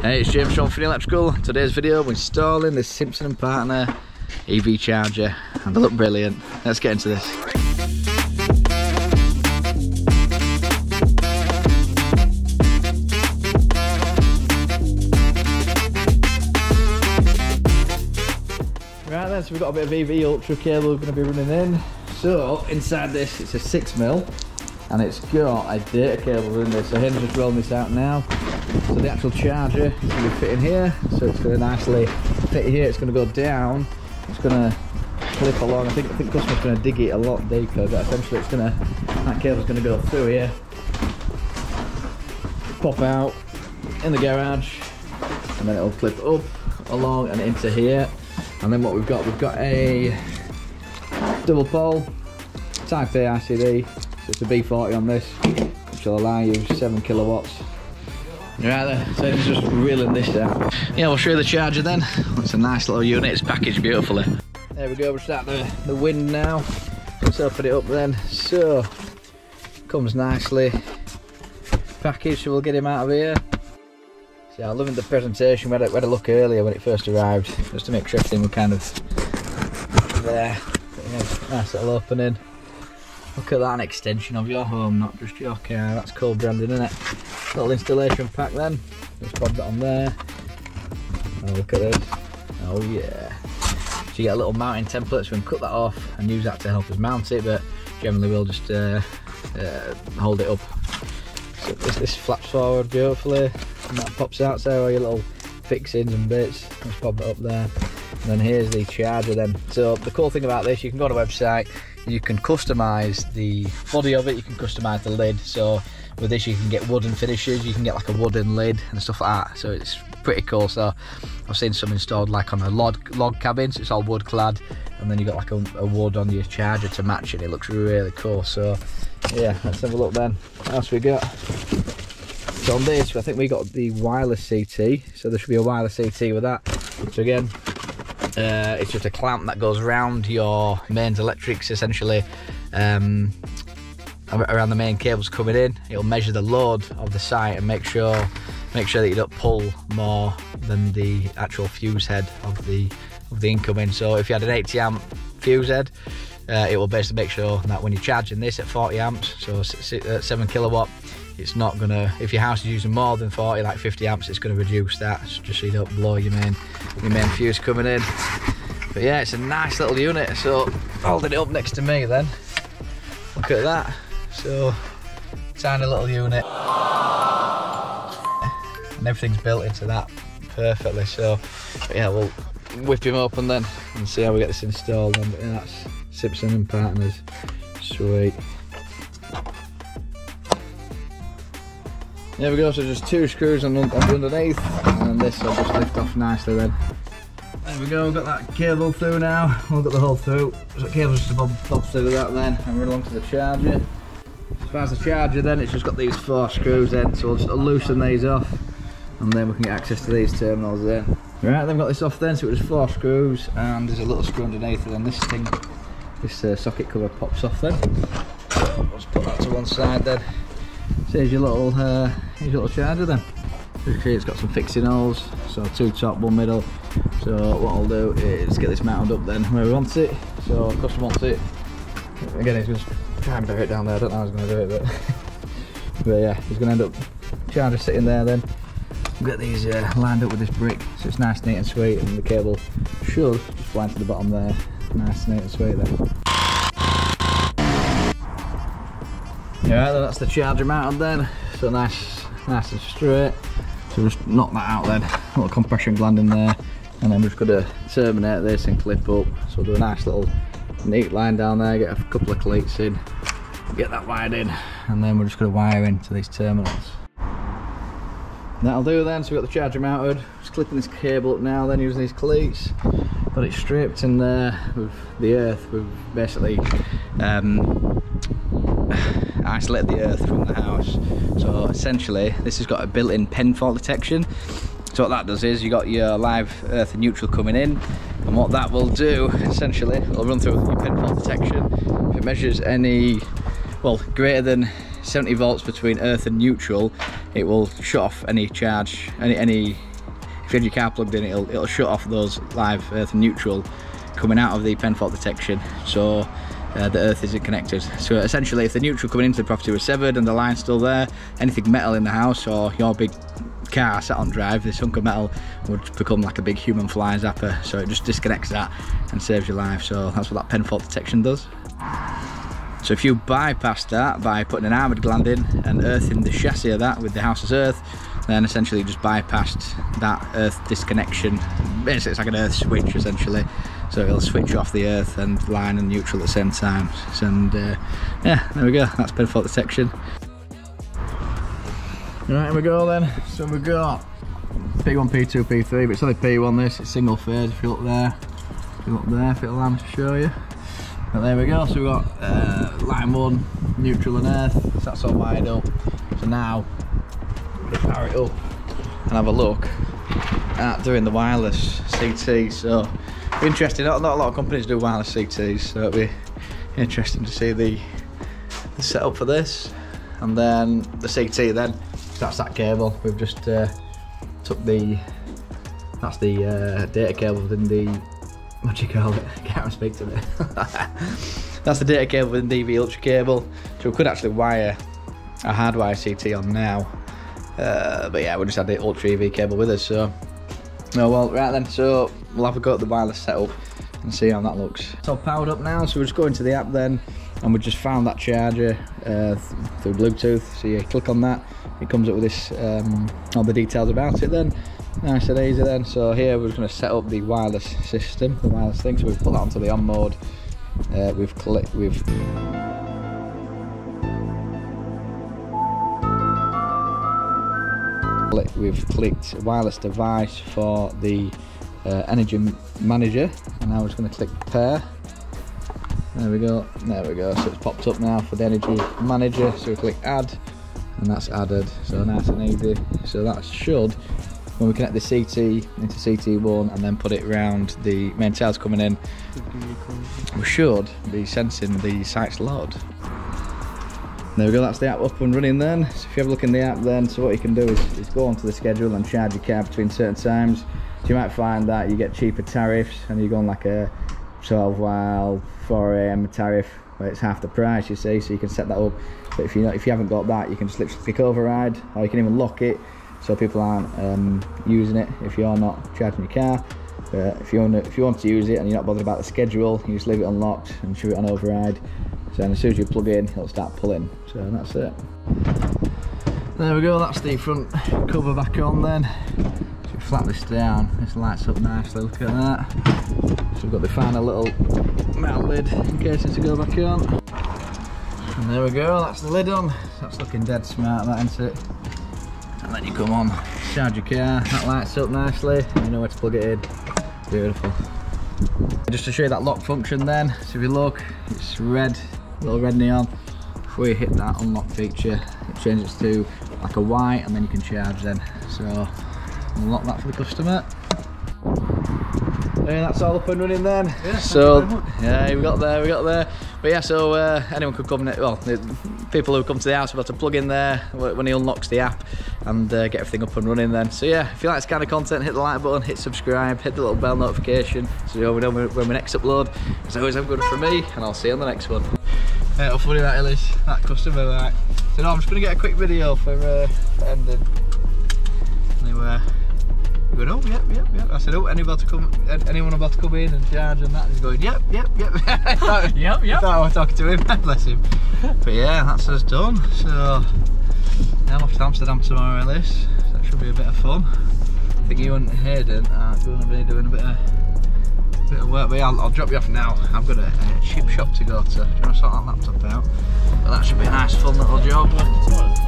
Hey, it's James from Finney Electrical. Today's video, we're installing the Simpson & Partner EV charger and they look brilliant. Let's get into this. Right then, so we've got a bit of EV Ultra cable we're going to be running in. So, inside this, it's a 6mm and it's got a data cable in there. So Henry's just rolling this out now. So the actual charger is going to be fitting here. So it's going to nicely fit here. It's going to go down. It's going to clip along. I think I think the customer's going to dig it a lot deeper, but essentially it's going to that cable's going to go through here, pop out in the garage, and then it'll clip up along and into here. And then what we've got, we've got a double pole Type A RCD. So it's a B40 on this, which will allow you 7 kilowatts. Right then, so it's just reeling this out. Yeah, we'll show you the charger then. It's a nice little unit, it's packaged beautifully. There we go, we're starting the, the wind now. Let's open it up then. So, comes nicely packaged, so we'll get him out of here. See, I'm loving the presentation. We had, a, we had a look earlier when it first arrived, just to make sure everything was kind of there. Yeah, nice little opening. Look at that, an extension of your home, not just your car. That's cool branding, isn't it? Little installation pack then. Just pop that on there. Oh, look at this. Oh yeah. So you get a little mounting template, so we can cut that off and use that to help us mount it, but generally we'll just uh, uh, hold it up. So this, this flaps forward beautifully, and that pops out, so all your little fixings and bits. Just pop it up there. And then here's the charger then. So the cool thing about this, you can go to a website, you can customize the body of it, you can customize the lid. So with this you can get wooden finishes, you can get like a wooden lid and stuff like that. So it's pretty cool. So I've seen some installed like on a log log cabin, so it's all wood clad, and then you've got like a, a wood on your charger to match it. It looks really cool. So yeah, let's have a look then. What else we got? So on this, I think we got the wireless CT. So there should be a wireless CT with that. So again, uh, it's just a clamp that goes around your mains electrics essentially um, around the main cables coming in. It'll measure the load of the site and make sure make sure that you don't pull more than the actual fuse head of the of the incoming. So if you had an 80 amp fuse head uh, it will basically make sure that when you're charging this at 40 amps so 7 kilowatt it's not gonna if your house is using more than 40 like 50 amps it's gonna reduce that just so you don't blow your main your main fuse coming in. But yeah it's a nice little unit so holding it up next to me then. Look at that so tiny little unit. And everything's built into that perfectly so yeah we'll whip him open then and see how we get this installed and yeah, that's Simpson and Partners. Sweet. There we go, so just two screws underneath, and this will just lift off nicely then. There we go, we've got that cable through now, we've got the hole through, so the cable's just bob, bob through that then, and we're along to the charger. As the charger then, it's just got these four screws in, so we'll just loosen these off, and then we can get access to these terminals then. Right, then we've got this off then, so it was four screws, and there's a little screw underneath, and then this thing, this uh, socket cover pops off then. Let's put that to one side then. So here's your little, uh, here's your little charger then. See it's got some fixing holes, so two top, one middle. So what I'll do is get this mounted up then where we want it. So customer wants it. Again, it's just trying to do it down there. I don't know how he's going to do it, but, but yeah, he's going to end up charger sitting there then. We'll get these uh, lined up with this brick, so it's nice, neat and sweet, and the cable should just wind to the bottom there. Nice, neat and sweet then. Yeah, that's the charger mounted then. So nice, nice and straight. So just knock that out then. A little compression gland in there. And then we're just to terminate this and clip up. So we'll do a nice little neat line down there, get a couple of cleats in, get that wired in. And then we're just going to wire into these terminals. That'll do then, so we've got the charger mounted. Just clipping this cable up now then using these cleats. Got it stripped in there with the earth. We've basically um, isolate the earth from the house. So essentially, this has got a built-in pen fault detection. So what that does is you got your live earth and neutral coming in, and what that will do, essentially, it'll run through your pen fault detection. If it measures any, well, greater than 70 volts between earth and neutral, it will shut off any charge, any any if you had your car plugged in, it'll, it'll shut off those live earth and neutral coming out of the pen fault detection. So uh, the earth isn't connected. So essentially if the neutral coming into the property was severed and the line's still there, anything metal in the house or your big car sat on drive, this hunk of metal would become like a big human fly zapper. So it just disconnects that and saves your life. So that's what that pen fault detection does. So if you bypass that by putting an armoured gland in and earthing the chassis of that with the house's earth, then essentially just bypassed that earth disconnection. Basically it's like an earth switch essentially. So it'll switch off the earth and line and neutral at the same time. And uh, yeah, there we go, that's pen fault detection. Right, here we go then. So we've got P1, P2, P3, but it's only P1 this, it's single phase if you look there. If you look there, if it'll to show you. But there we go, so we've got uh, line 1, neutral and earth, so that's all wired up. So now, we power it up and have a look at doing the wireless CT. So, interesting, not, not a lot of companies do wireless CTs, so it'll be interesting to see the, the setup for this. And then the CT then, that's that cable. We've just uh, took the, that's the uh, data cable within the, what do you call it? I can't speak to it. that's the data cable within the Ultra cable. So we could actually wire a hardwire CT on now. Uh, but yeah, we just had the Ultra EV cable with us, so. Oh well, right then, so we'll have a go at the wireless setup and see how that looks. It's all powered up now, so we're just going to the app then, and we just found that charger uh, through Bluetooth. So you click on that, it comes up with this um, all the details about it then. Nice and easy then. So here we're going to set up the wireless system the wireless thing. So we've put that onto the on mode uh, we've clicked we've we've clicked wireless device for the uh, energy manager. And now we're just going to click pair there we go. There we go. So it's popped up now for the energy manager. So we click add and that's added. So nice and easy. So that should when we connect the CT into CT1 and then put it around the main tails coming in we should be sensing the site's load. There we go. That's the app up and running then. So if you have a look in the app then so what you can do is, is go onto the schedule and charge your car between certain times. So you might find that you get cheaper tariffs and you go on like a 12 while 4am tariff where it's half the price you see so you can set that up. But if you if you haven't got that you can just literally click override or you can even lock it so people aren't um, using it if you're not charging your car. But if you want to, if you want to use it and you're not bothered about the schedule you just leave it unlocked and shoot it on override. So as soon as you plug in it'll start pulling. So that's it. There we go that's the front cover back on then flat this down this lights up nicely look at that so we've got the final little metal lid in case it's to go back on and there we go, that's the lid on. That's looking dead smart, that isn't it? And then you come on, charge your car, that lights up nicely, you know where to plug it in. Beautiful. Just to show you that lock function then, so if you look, it's red, little red neon. Before you hit that unlock feature, it changes to like a white and then you can charge then. So, unlock that for the customer. And that's all up and running then. Yeah, so yeah, we got there, we got there. But yeah, so uh, anyone could come. In, well, people who come to the house will have to plug in there when he unlocks the app and uh, get everything up and running. Then, so yeah, if you like this kind of content, hit the like button, hit subscribe, hit the little bell notification so you know when we next upload. As always, have good for me, and I'll see you on the next one. Yeah, how funny that is, that customer. Like, so no, I'm just gonna get a quick video for, uh, for ending. Anyway. He went, oh, yep, yep, yep. I said, oh, anyone about to come, anyone about to come in and charge and that? And he's going, yep, yep, yep. thought, yep, yep. I thought I was talking to him, bless him. But yeah, that's us done. So, yeah, I'm off to Amsterdam tomorrow, Ellis. So that should be a bit of fun. I think you and Hayden are going to be doing a bit of bit of work, but yeah, I'll, I'll, drop you off now. I've got a, a chip shop to go to. Do you want to sort that laptop out? But that should be a nice, fun little job. Uh,